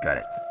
Got it.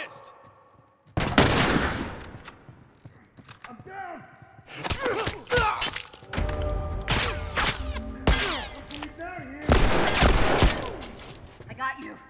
honest! I'm down! I got you.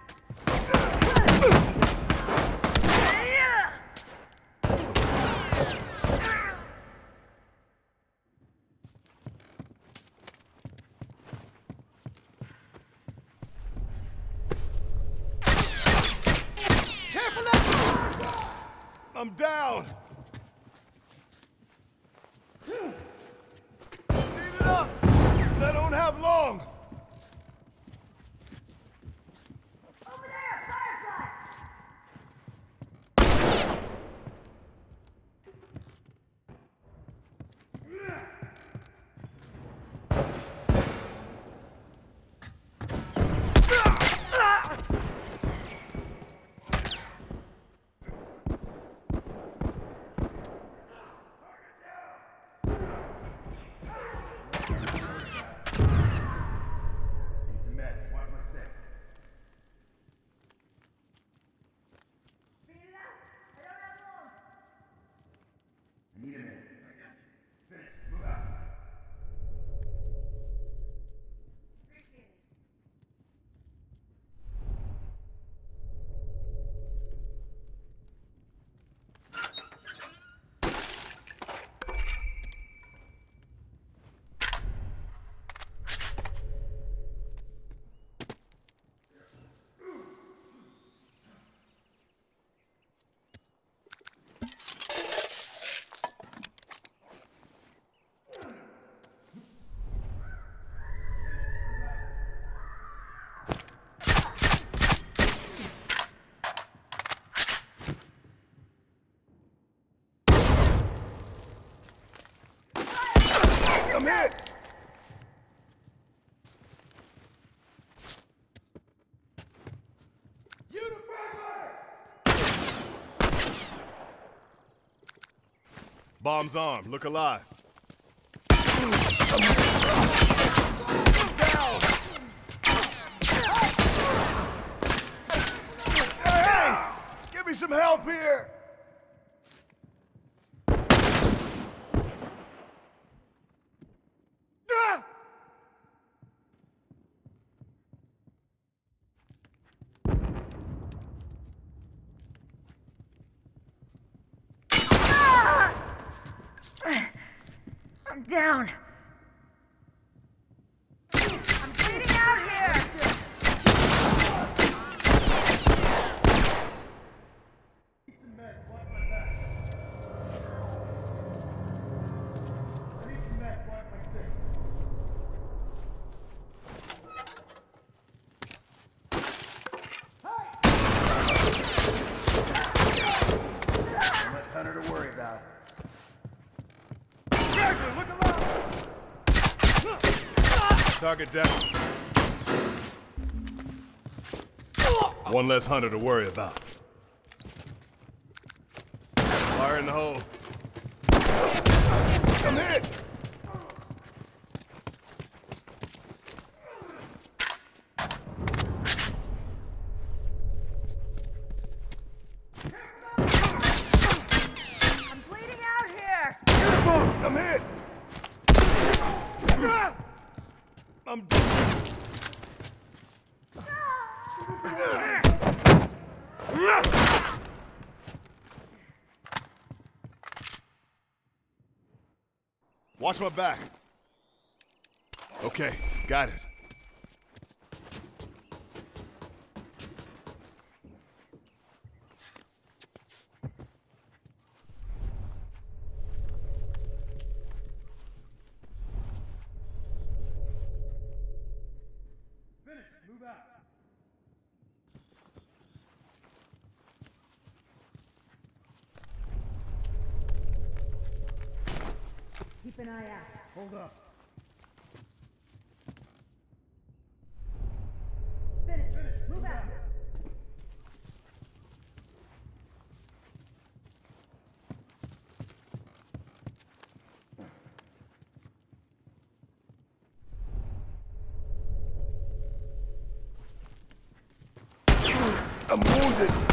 I'm hit! Bomb's armed. Look alive. Hey, give me some help here! down. Target down. One less hunter to worry about. Fire in the hole. I'm hit! I'm bleeding out here! I'm hit! Ah! I'm dead. Watch my back. Okay, got it. Finish. Move out. An eye out. Hold up. Finish. Move out. I'm wounded.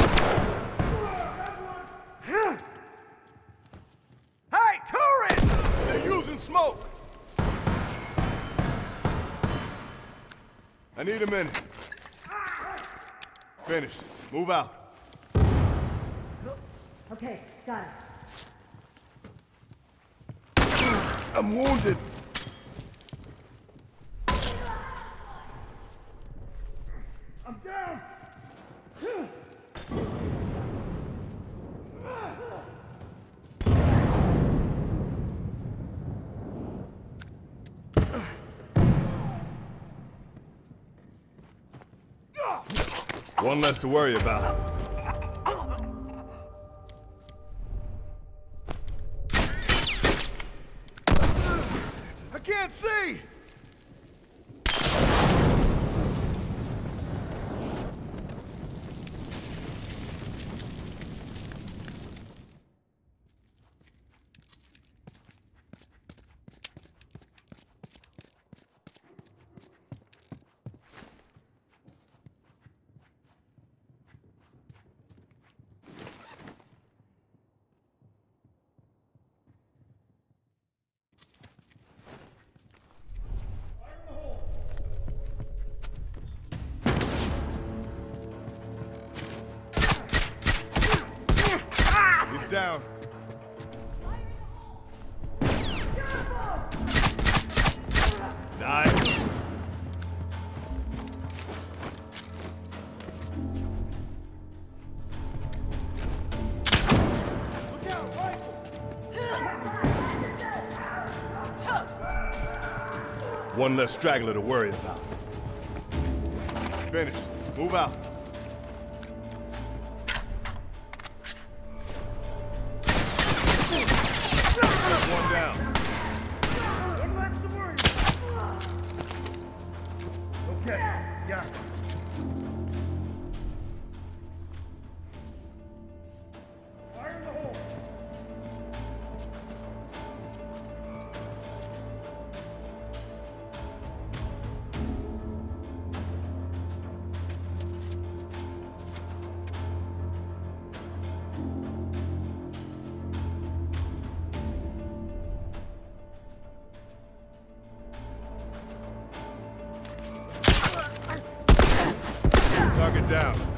I need a minute. Finished. Move out. Okay, got it. I'm wounded. I'm down. One less to worry about. I can't see! Down. Nice. One less straggler to worry about. Finish. Move out. Down.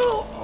住。